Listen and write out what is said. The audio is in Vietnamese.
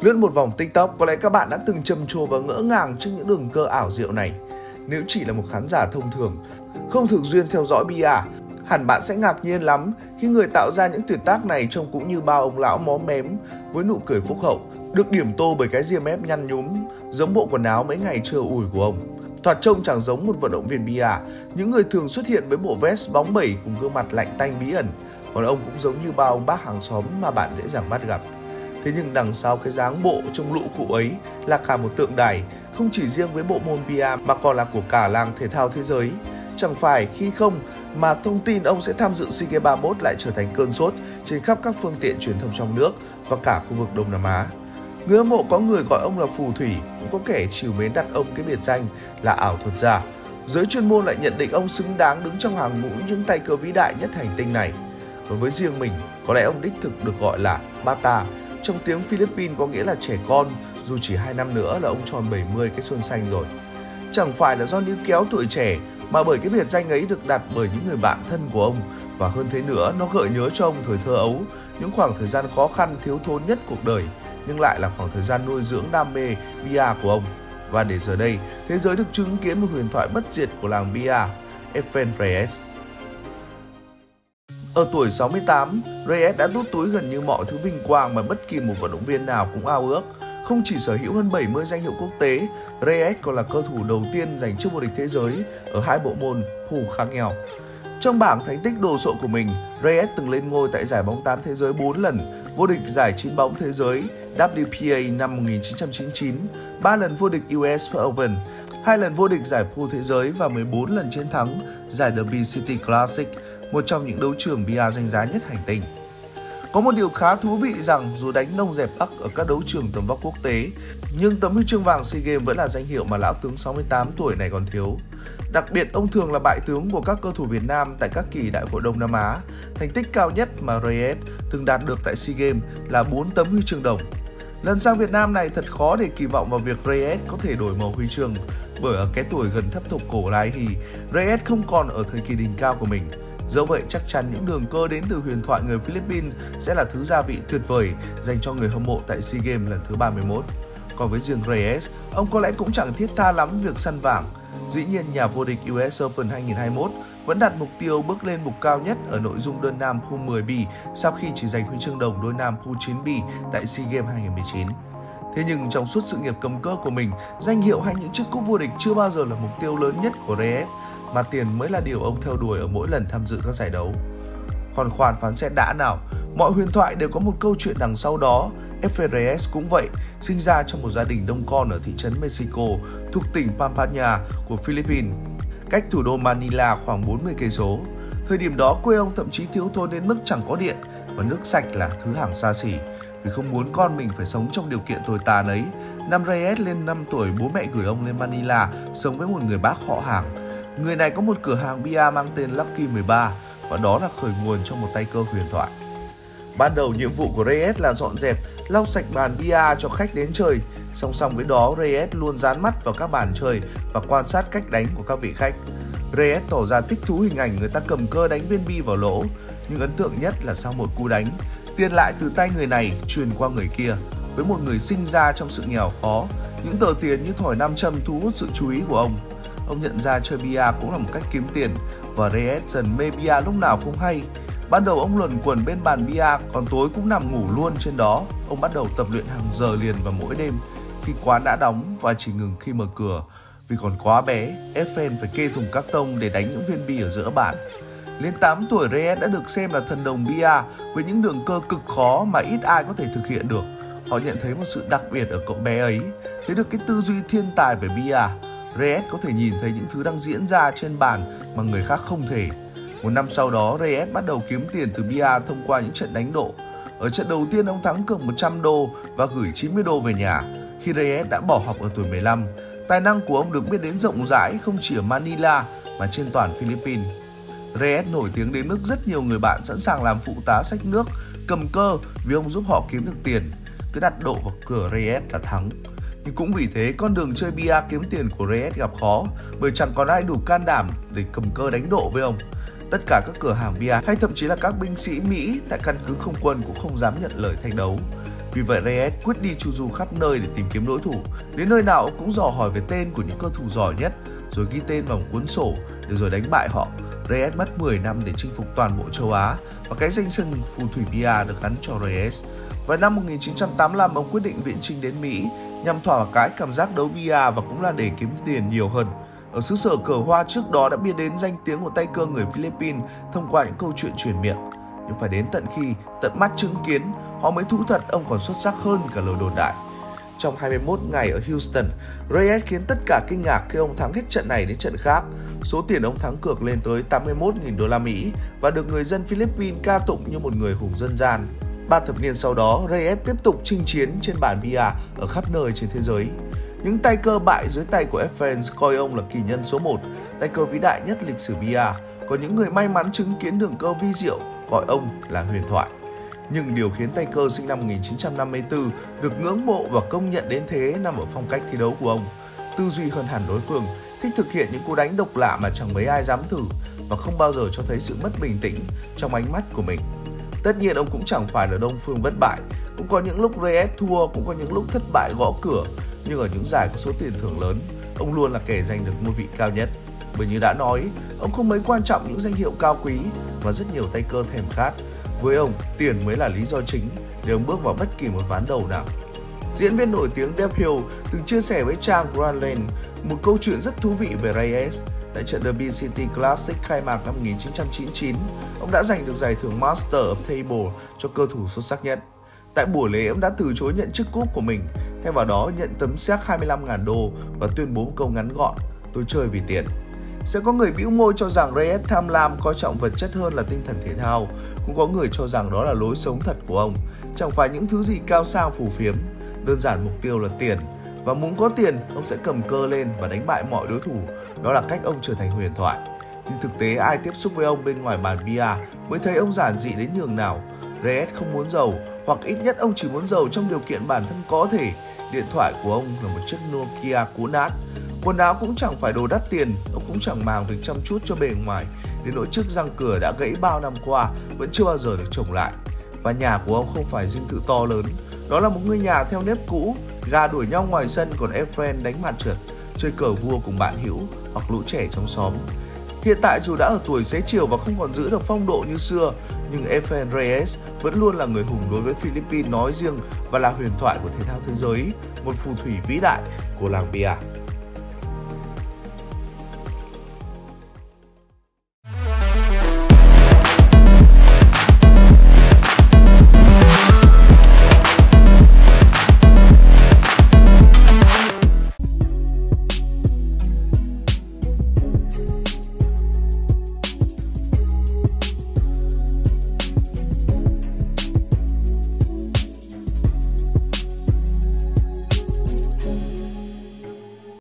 Lướt một vòng TikTok, có lẽ các bạn đã từng trầm trồ và ngỡ ngàng trước những đường cơ ảo diệu này. Nếu chỉ là một khán giả thông thường, không thường xuyên theo dõi bia, hẳn bạn sẽ ngạc nhiên lắm khi người tạo ra những tuyệt tác này trông cũng như bao ông lão mó mém với nụ cười phúc hậu, được điểm tô bởi cái ria mép nhăn nhúm, giống bộ quần áo mấy ngày chưa ủi của ông. Thoạt trông chẳng giống một vận động viên bia, những người thường xuất hiện với bộ vest bóng bẩy cùng gương mặt lạnh tanh bí ẩn, còn ông cũng giống như bao ông bác hàng xóm mà bạn dễ dàng bắt gặp. Thế nhưng đằng sau cái dáng bộ trong lũ khụ ấy là cả một tượng đài, không chỉ riêng với bộ môn bia mà còn là của cả làng thể thao thế giới. Chẳng phải khi không mà thông tin ông sẽ tham dự SEA Games 31 lại trở thành cơn sốt trên khắp các phương tiện truyền thông trong nước và cả khu vực Đông Nam Á. Người hâm mộ có người gọi ông là phù thủy, cũng có kẻ chiều mến đặt ông cái biệt danh là ảo thuật gia. Giới chuyên môn lại nhận định ông xứng đáng đứng trong hàng ngũ những tay cờ vĩ đại nhất hành tinh này. Còn với riêng mình, có lẽ ông đích thực được gọi là Bata, trong tiếng Philippines có nghĩa là trẻ con, dù chỉ 2 năm nữa là ông tròn 70 cái xuân xanh rồi. Chẳng phải là do níu kéo tuổi trẻ mà bởi cái biệt danh ấy được đặt bởi những người bạn thân của ông và hơn thế nữa nó gợi nhớ cho ông thời thơ ấu, những khoảng thời gian khó khăn thiếu thốn nhất cuộc đời nhưng lại là khoảng thời gian nuôi dưỡng đam mê bia của ông. Và để giờ đây, thế giới được chứng kiến một huyền thoại bất diệt của làng bia, Efren Reyes. Ở tuổi 68, Reyes đã đút túi gần như mọi thứ vinh quang mà bất kỳ một vận động viên nào cũng ao ước. Không chỉ sở hữu hơn 70 danh hiệu quốc tế, Reyes còn là cơ thủ đầu tiên giành chức vô địch thế giới ở hai bộ môn phù khác nhau. Trong bảng thành tích đồ sộ của mình, Reyes từng lên ngôi tại giải bóng 8 thế giới 4 lần, vô địch giải chín bóng thế giới WPA năm 1999, 3 lần vô địch US Open, 2 lần vô địch giải pool thế giới và 14 lần chiến thắng giải Derby City Classic, một trong những đấu trường bia danh giá nhất hành tinh. Có một điều khá thú vị rằng dù đánh nông dẹp Bắc ở các đấu trường tầm vóc quốc tế, nhưng tấm huy chương vàng SEA Games vẫn là danh hiệu mà lão tướng 68 tuổi này còn thiếu. Đặc biệt, ông thường là bại tướng của các cơ thủ Việt Nam tại các kỳ đại hội Đông Nam Á. Thành tích cao nhất mà Reyes từng đạt được tại SEA Games là 4 tấm huy chương đồng. Lần sang Việt Nam này thật khó để kỳ vọng vào việc Reyes có thể đổi màu huy chương, bởi ở cái tuổi gần thấp thục cổ lái thì Reyes không còn ở thời kỳ đỉnh cao của mình. Dẫu vậy chắc chắn những đường cơ đến từ huyền thoại người Philippines sẽ là thứ gia vị tuyệt vời dành cho người hâm mộ tại SEA Games lần thứ 31. Còn với riêng Reyes, ông có lẽ cũng chẳng thiết tha lắm việc săn vàng. Dĩ nhiên nhà vô địch US Open 2021 vẫn đặt mục tiêu bước lên mục cao nhất ở nội dung đơn nam pool 10B sau khi chỉ giành huy chương đồng đôi nam pool 9B tại SEA Games 2019. Thế nhưng trong suốt sự nghiệp cầm cơ của mình, danh hiệu hay những chức cúp vô địch chưa bao giờ là mục tiêu lớn nhất của Reyes, mà tiền mới là điều ông theo đuổi ở mỗi lần tham dự các giải đấu. Khoan khoan phán xét đã nào, mọi huyền thoại đều có một câu chuyện đằng sau đó. F. Reyes cũng vậy, sinh ra trong một gia đình đông con ở thị trấn Mexico thuộc tỉnh Pampanga của Philippines cách thủ đô Manila khoảng 40 cây số. Thời điểm đó quê ông thậm chí thiếu thốn đến mức chẳng có điện và nước sạch là thứ hàng xa xỉ. Vì không muốn con mình phải sống trong điều kiện tồi tàn ấy, năm Reyes lên 5 tuổi bố mẹ gửi ông lên Manila sống với một người bác họ hàng. Người này có một cửa hàng bia mang tên Lucky 13 và đó là khởi nguồn cho một tay cơ huyền thoại. Ban đầu nhiệm vụ của Reyes là dọn dẹp, lau sạch bàn bia cho khách đến chơi. Song song với đó, Reyes luôn dán mắt vào các bàn chơi và quan sát cách đánh của các vị khách. Reyes tỏ ra thích thú hình ảnh người ta cầm cơ đánh viên bi vào lỗ, nhưng ấn tượng nhất là sau một cú đánh, tiền lại từ tay người này truyền qua người kia. Với một người sinh ra trong sự nghèo khó, những tờ tiền như thỏi nam châm thu hút sự chú ý của ông. Ông nhận ra chơi bia cũng là một cách kiếm tiền và Reyes dần mê bia lúc nào không hay. Ban đầu ông luẩn quẩn bên bàn bia, còn tối cũng nằm ngủ luôn trên đó. Ông bắt đầu tập luyện hàng giờ liền vào mỗi đêm. Khi quán đã đóng và chỉ ngừng khi mở cửa, vì còn quá bé, Eiffel phải kê thùng các tông để đánh những viên bi ở giữa bàn. Lên 8 tuổi, Reyes đã được xem là thần đồng bia với những đường cơ cực khó mà ít ai có thể thực hiện được. Họ nhận thấy một sự đặc biệt ở cậu bé ấy, thấy được cái tư duy thiên tài về bia. Reyes có thể nhìn thấy những thứ đang diễn ra trên bàn mà người khác không thể. Một năm sau đó, Reyes bắt đầu kiếm tiền từ bia thông qua những trận đánh độ. Ở trận đầu tiên ông thắng cược 100 đô và gửi 90 đô về nhà. Khi Reyes đã bỏ học ở tuổi 15, tài năng của ông được biết đến rộng rãi không chỉ ở Manila mà trên toàn Philippines. Reyes nổi tiếng đến mức rất nhiều người bạn sẵn sàng làm phụ tá sách nước, cầm cơ vì ông giúp họ kiếm được tiền. Cứ đặt độ vào cửa Reyes là thắng. Nhưng cũng vì thế con đường chơi bia kiếm tiền của Reyes gặp khó bởi chẳng còn ai đủ can đảm để cầm cơ đánh độ với ông. Tất cả các cửa hàng bia hay thậm chí là các binh sĩ Mỹ tại căn cứ không quân cũng không dám nhận lời thách đấu. Vì vậy Reyes quyết đi chu du khắp nơi để tìm kiếm đối thủ. Đến nơi nào cũng dò hỏi về tên của những cơ thủ giỏi nhất, rồi ghi tên vào một cuốn sổ để rồi đánh bại họ. Reyes mất 10 năm để chinh phục toàn bộ châu Á và cái danh xưng phù thủy bia được gắn cho Reyes. Vào năm 1985, ông quyết định viện chinh đến Mỹ nhằm thỏa cái cảm giác đấu bia và cũng là để kiếm tiền nhiều hơn. Ở xứ sở cờ hoa trước đó đã biết đến danh tiếng của tay cơ người Philippines thông qua những câu chuyện truyền miệng. Nhưng phải đến tận khi tận mắt chứng kiến, họ mới thú thật ông còn xuất sắc hơn cả lời đồn đại. Trong 21 ngày ở Houston, Reyes khiến tất cả kinh ngạc khi ông thắng hết trận này đến trận khác. Số tiền ông thắng cược lên tới 81.000 đô la Mỹ và được người dân Philippines ca tụng như một người hùng dân gian. Ba thập niên sau đó, Reyes tiếp tục chinh chiến trên bàn bia ở khắp nơi trên thế giới. Những tay cơ bại dưới tay của Evans coi ông là kỳ nhân số 1, tay cơ vĩ đại nhất lịch sử bia. Có những người may mắn chứng kiến đường cơ vi diệu gọi ông là huyền thoại. Nhưng điều khiến tay cơ sinh năm 1954 được ngưỡng mộ và công nhận đến thế nằm ở phong cách thi đấu của ông. Tư duy hơn hẳn đối phương, thích thực hiện những cú đánh độc lạ mà chẳng mấy ai dám thử và không bao giờ cho thấy sự mất bình tĩnh trong ánh mắt của mình. Tất nhiên ông cũng chẳng phải là đông phương bất bại, cũng có những lúc Reyes thua, cũng có những lúc thất bại gõ cửa, nhưng ở những giải có số tiền thưởng lớn, ông luôn là kẻ giành được ngôi vị cao nhất. Bởi như đã nói, ông không mấy quan trọng những danh hiệu cao quý và rất nhiều tay cơ thèm khát. Với ông, tiền mới là lý do chính để ông bước vào bất kỳ một ván đầu nào. Diễn viên nổi tiếng Dave Hill từng chia sẻ với trang Grandland một câu chuyện rất thú vị về Reyes. Tại trận Derby City Classic khai mạc năm 1999, ông đã giành được giải thưởng Master of Table cho cơ thủ xuất sắc nhất. Tại buổi lễ, ông đã từ chối nhận chức cúp của mình, thay vào đó nhận tấm séc 25.000 đô và tuyên bố một câu ngắn gọn, tôi chơi vì tiền. Sẽ có người bĩu môi cho rằng Reyes tham lam coi trọng vật chất hơn là tinh thần thể thao. Cũng có người cho rằng đó là lối sống thật của ông, chẳng phải những thứ gì cao sang phù phiếm. Đơn giản mục tiêu là tiền, và muốn có tiền, ông sẽ cầm cơ lên và đánh bại mọi đối thủ. Đó là cách ông trở thành huyền thoại. Nhưng thực tế ai tiếp xúc với ông bên ngoài bàn bia mới thấy ông giản dị đến nhường nào. Reyes không muốn giàu, hoặc ít nhất ông chỉ muốn giàu trong điều kiện bản thân có thể. Điện thoại của ông là một chiếc Nokia cũ nát. Quần áo cũng chẳng phải đồ đắt tiền, ông cũng chẳng màng việc chăm chút cho bề ngoài. Đến nỗi chiếc răng cửa đã gãy bao năm qua vẫn chưa bao giờ được trồng lại. Và nhà của ông không phải dinh thự to lớn, đó là một ngôi nhà theo nếp cũ, gà đuổi nhau ngoài sân còn Efren đánh mặt trượt, chơi cờ vua cùng bạn hữu hoặc lũ trẻ trong xóm. Hiện tại dù đã ở tuổi xế chiều và không còn giữ được phong độ như xưa, nhưng Efren Reyes vẫn luôn là người hùng đối với Philippines nói riêng và là huyền thoại của thể thao thế giới, một phù thủy vĩ đại của làng bia.